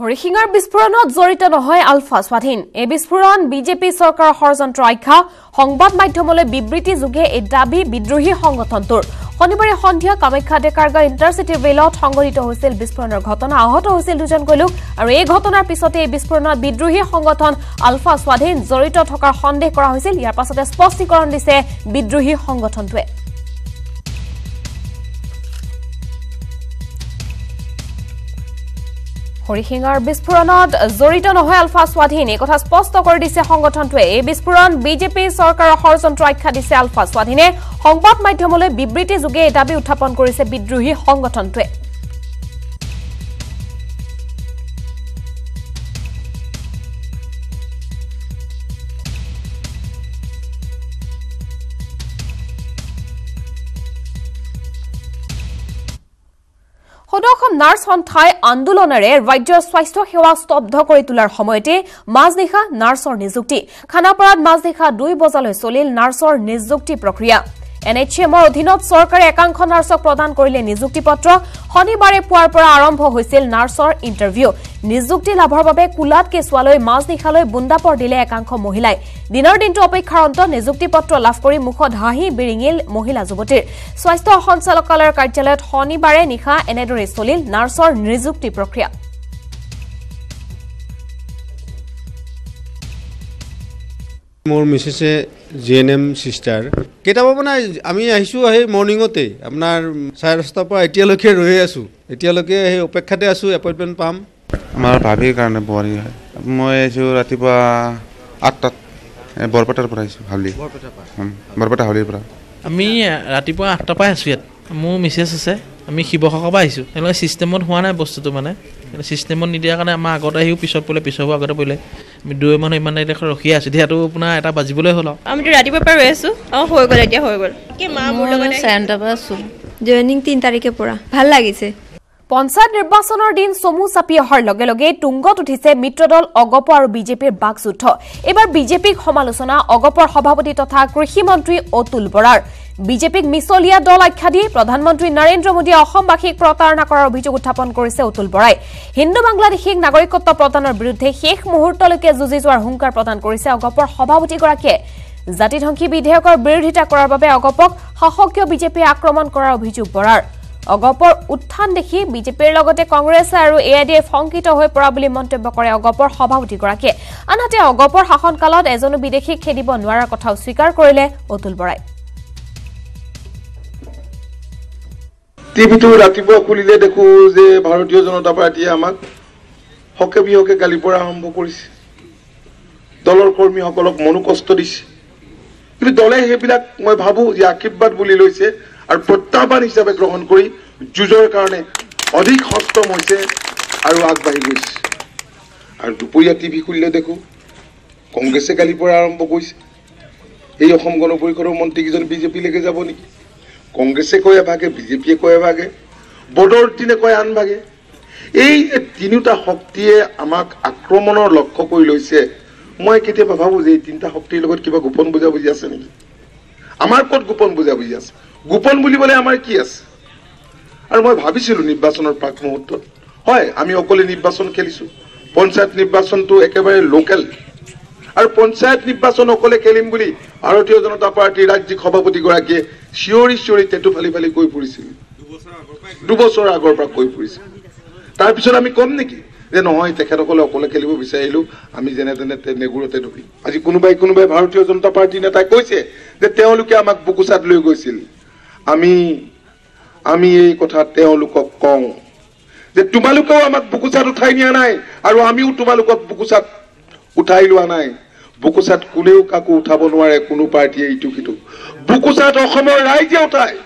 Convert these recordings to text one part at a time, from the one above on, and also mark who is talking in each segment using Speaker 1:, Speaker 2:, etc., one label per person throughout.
Speaker 1: হৰিশিঙাৰ বিস্ফোৰণত জড়িত নহয় আলফা স্বাধীন। এই বিস্ফোৰণ বিজেপি চৰকাৰৰ ষড়যন্ত্ৰ আখ্যা। সংবাদ মাধ্যমলৈ বিবৃতি যোগে এই দাবী বিদ্ৰোহী সংগঠনটোৰ। শনিবাৰে সন্ধিয়া কামাখ্যা ডেকাৰগাঁও ইণ্টাৰচিটি ৰেলত সংঘটিত হৈছিল বিস্ফোৰণৰ ঘটনা। আহত হৈছিল দুজনকৈ লোক আৰু এই ঘটনাৰ পিছতে এই বিস্ফোৰণত বিদ্ৰোহী সংগঠন আলফা স্বাধীন জড়িত থকাৰ সন্দেহ কৰা হৈছিল। ইয়াৰ পাছতে স্পষ্টীকৰণ দিছে বিদ্ৰোহী সংগঠনটোৱে। হৰিশিঙাৰ বিস্ফোৰণত জড়িত নহয় আলফা স্বাধীন। এই কথা স্পষ্ট কৰি দিছে সংগঠনটোৱে। এই বিস্ফোৰণ বিজেপি চৰকাৰৰ ষড়যন্ত্ৰ আখ্যা দিছে আলফা স্বাধীনে। সংবাদ মাধ্যমলৈ বিবৃতি যোগে এই দাবী উত্থাপন কৰিছে বিদ্ৰোহী সংগঠনটোৱে। সদৌ নাৰ্ছ সন্থাই আন্দোলনেৰে ৰাজ্যৰ স্বাস্থ্য সেৱা স্তব্ধ কৰি তোলাৰ সময়তে মাজনিশা নাৰ্ছৰ নিযুক্তি। খানাপাৰাত মাজনিশা দুই বজালৈ চলিল নাৰ্ছৰ নিযুক্তি প্ৰক্ৰিয়া। এন এইচ এমৰ অধীনত চৰকাৰে একাংশ নাৰ্ছক প্ৰদান কৰিলে নিযুক্তি পত্ৰ শনিবাৰে পুৱাৰ পৰা আৰম্ভ হৈছিল নাৰ্ছৰ ইণ্টাৰভিউ। নিযুক্তি লাভৰ বাবে কোলাত কেঁচুৱালৈ মাজনিশালৈ বুন্দাপৰ দিলে একাংশ মহিলাই। দিনৰ দিনটো অপেক্ষাৰ অন্তত নিযুক্তি পত্ৰ লাভ কৰি মুখত হাঁহি বিৰিঙিল মহিলা যুৱতীৰ। স্বাস্থ্য সঞ্চালকালয়ৰ কাৰ্যালয়ত শনিবাৰে নিশা এনেদৰে চলিল নাৰ্ছৰ নিযুক্তি প্ৰক্ৰিয়া।
Speaker 2: মোৰ মিছেছে জি এন এম চিষ্টাৰ কেইটাবা মানে আমি আহিছোঁ সেই মৰ্ণিঙতে আপোনাৰ চাৰে দহটাৰ পৰা এতিয়ালৈকে ৰৈ আছোঁ। এতিয়ালৈকে সেই অপেক্ষাতে আছোঁ এপইণ্টমেণ্ট পাম।
Speaker 3: আমাৰ ভাবিৰ কাৰণে বোৱাৰী হয়। মই আহিছোঁ ৰাতিপুৱা আঠটাত বৰপেটাৰ পৰা আহিছোঁ হাউলি। উম, বৰপেটা হাউলিৰ পৰা।
Speaker 4: আমি ৰাতিপুৱা আঠটাৰ পৰাই আছোঁ ইয়াত। মোৰ মিছেছ আছে। আমি শিৱসাগৰৰ পৰা আহিছোঁ তেওঁলোকে ছিষ্টেমত হোৱা নাই বস্তুটো মানে। ছিষ্টেমত নিদিয়াৰ কাৰণে আমাৰ আগত আহিও পিছত পৰিলে পিছত হোৱা আগতে পৰিলে। আমি দুই মানুহ ইমান দেৰি ৰখি আছোঁ। এতিয়াতো আপোনাৰ এটা বাজিবলৈ হ'ল আৰু।
Speaker 5: আমিতো ৰাতিপুৱাৰ পৰা ৰৈ আছোঁ। অঁ হৈ গ'ল এতিয়া হৈ গ'ল। কি মা মোৰ লগত
Speaker 6: চাৰে পৰা আছোঁ।
Speaker 5: জইনিং তিনি তাৰিখে পৰা। ভাল লাগিছে।
Speaker 1: পঞ্চায়ত নিৰ্বাচনৰ দিন চমু চাপি অহাৰ লগে লগে তুংগত উঠিছে মিত্ৰদল অগপ আৰু বিজেপিৰ বাকযুদ্ধ। এইবাৰ বিজেপিক সমালোচনা অগপৰ সভাপতি তথা কৃষিমন্ত্ৰী অতুল বৰাৰ। বিজেপিক মিছলীয়া দল আখ্যা দি প্ৰধানমন্ত্ৰী নৰেন্দ্ৰ মোদীয়ে অসমবাসীক প্ৰতাৰণা কৰাৰ অভিযোগ উত্থাপন কৰিছে অতুল বৰাই। হিন্দু বাংলাদেশীক নাগৰিকত্ব প্ৰদানৰ বিৰুদ্ধে শেষ মুহূৰ্তলৈকে যুঁজি যোৱাৰ হুংকাৰ প্ৰদান কৰিছে অগপৰ সভাপতিগৰাকীয়ে। জাতিধ্বংসী বিধেয়কৰ বিৰোধিতা কৰাৰ বাবে অগপক শাসকীয় বিজেপিয়ে আক্ৰমণ কৰাৰ অভিযোগ বৰাৰ। অগপৰ উত্থান দেখি বিজেপিৰ লগতে কংগ্ৰেছ আৰু এ আই ডি এফ শংকিত হৈ পৰা বুলি মন্তব্য কৰে অগপৰ সভাপতিগৰাকীয়ে। আনহাতে অগপৰ শাসনকালত এজনো বিদেশীক খেদিব নোৱাৰাৰ কথাও স্বীকাৰ কৰিলে অতুল বৰাই।
Speaker 7: টিভিটো ৰাতিপুৱা খুলিলে দেখো যে ভাৰতীয় জনতা পাৰ্টীয়ে আমাক হকে বিহকে গালি পৰা আৰম্ভ কৰিছে। দলৰ কৰ্মীসকলক মনোকষ্ট দিছে। কিন্তু দলে সেইবিলাক মই ভাবো যে আশীৰ্বাদ বুলি লৈছে। আৰু প্ৰত্যাহ্বান হিচাপে গ্ৰহণ কৰি যুঁজৰ কাৰণে অধিক সষ্টম হৈছে আৰু আগবাঢ়ি গৈছে। আৰু দুপৰীয়া টিভি খুলিলে দেখো কংগ্ৰেছে গালি পৰা আৰম্ভ কৰিছে। এই অসম গণ পৰিষদৰ মন্ত্ৰীকেইজন বিজেপিলৈকে যাব নেকি? কংগ্ৰেছে কয় এভাগে বিজেপিয়ে কয় এভাগে বদৰুদ্দিনে কয় আন ভাগে। এই তিনিওটা শক্তিয়ে আমাক আক্ৰমণৰ লক্ষ্য কৰি লৈছে মই কেতিয়াবা ভাবো যে এই তিনিটা শক্তিৰ লগত কিবা গোপন বুজাবুজি আছে নেকি? আমাৰ ক'ত গোপন বুজাবুজি আছে? গোপন বুলিবলৈ আমাৰ কি আছে? আৰু মই ভাবিছিলো নিৰ্বাচনৰ প্ৰাক মুহূৰ্তত। হয় আমি অকলে নিৰ্বাচন খেলিছো। পঞ্চায়ত নিৰ্বাচনটো একেবাৰে লোকেল আৰু পঞ্চায়ত নিৰ্বাচন অকলে খেলিম বুলি ভাৰতীয় জনতা পাৰ্টীৰ ৰাজ্যিক সভাপতিগৰাকীয়ে চিঞৰি চিঞৰি টেটু ফালি ফালি কৈ ফুৰিছিল। দুবছৰ আগৰ পৰা কৈ ফুৰিছিল তাৰপিছত আমি ক'ম নেকি? যে নহয় তেখেতসকলে অকলে খেলিব বিচাৰিলো। আমি যেনে তেনে নেগুৰতে ধৰিম আজি কোনোবাই কোনোবাই ভাৰতীয় জনতা পাৰ্টীৰ নেতাই কৈছে যে তেওঁলোকে আমাক বুকুচাত লৈ গৈছিল। আমি আমি এই কথা তেওঁলোকক কওঁ যে তোমালোকেও আমাক বুকুচাত উঠাই নিয়া নাই আৰু আমিও তোমালোকক বুকুচাত উঠাই লোৱা নাই। বুকুচাত কোনেও কাকো উঠাব নোৱাৰে কোনো পাৰ্টীয়ে ইটো সিটো। বুকুচাত অসমৰ ৰাইজে উঠায়।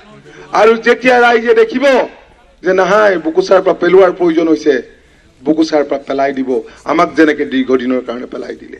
Speaker 7: আৰু যেতিয়া ৰাইজে দেখিব যে নাহাই বুকুচাৰ পৰা পেলোৱাৰ প্ৰয়োজন হৈছে বুকুচাৰ পৰা পেলাই দিব। আমাক যেনেকে দীৰ্ঘদিনৰ কাৰণে পেলাই দিলে।